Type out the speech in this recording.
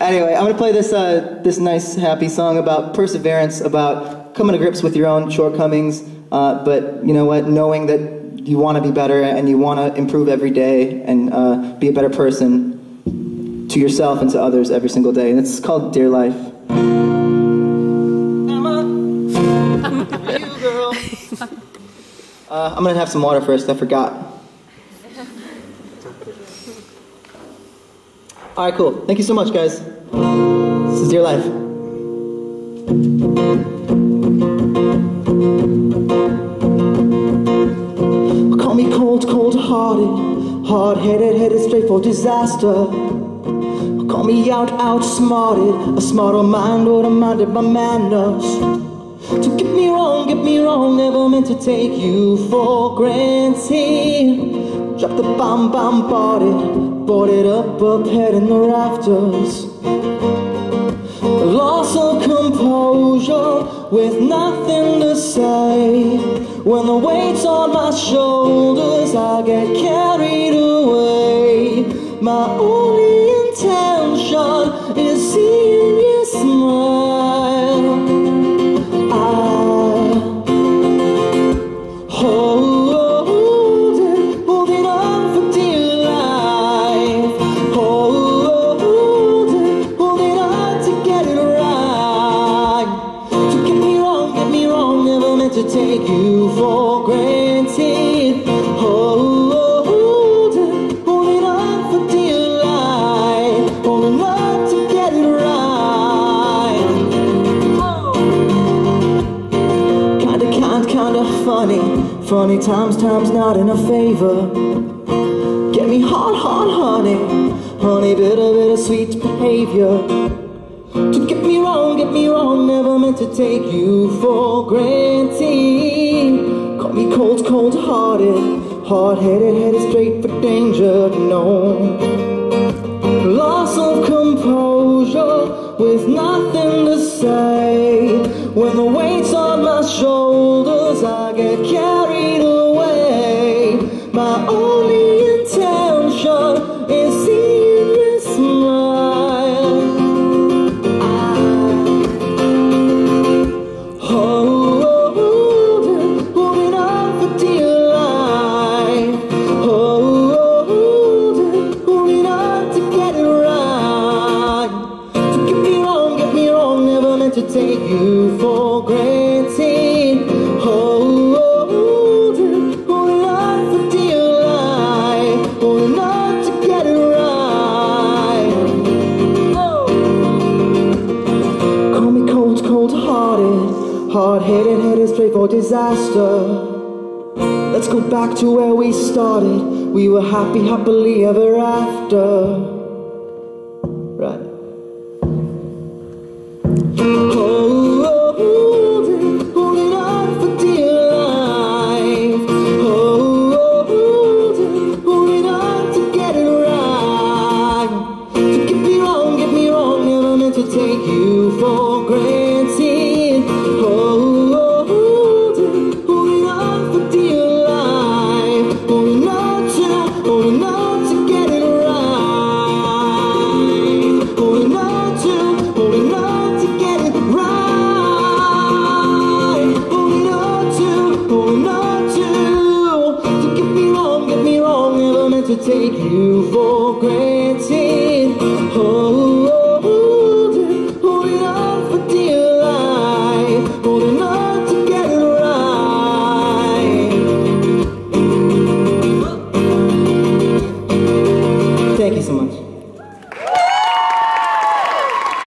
anyway, I'm gonna play this uh, this nice happy song about perseverance, about coming to grips with your own shortcomings, uh, but you know what, knowing that you want to be better and you want to improve every day and uh, be a better person to yourself and to others every single day. And it's called Dear Life. you girl. Uh, I'm gonna have some water first. I forgot. All right, cool. Thank you so much, guys. This is your Life. Call me cold, cold hearted, hard headed, straight for disaster. Call me out, outsmarted, a smarter mind have minded my manners. To get me wrong, get me wrong, never meant to take you for granted. Drop the bomb, bombarded, boarded up, up, head in the rafters. Loss of composure with nothing to say. When the weight's on my shoulders, I get carried away. To take you for granted. Oh, hold it, holding on for dear life. Holding on to get it right. Kinda, kind, kinda funny. Funny times, times not in a favor. Get me hot, hot, honey. Honey, bitter, bitter, sweet behavior. To get me wrong, get me wrong, never meant to take you for granted. Call me cold, cold hearted, hard headed, headed straight for danger. No loss of composure with nothing to say. When the weight's on my shoulders, I get carried take you for granted. Hold holding on for dear life. Holding on to get it right. Oh. Call me cold, cold hearted, hard headed, headed straight for disaster. Let's go back to where we started. We were happy, happily ever after. Right. Oh.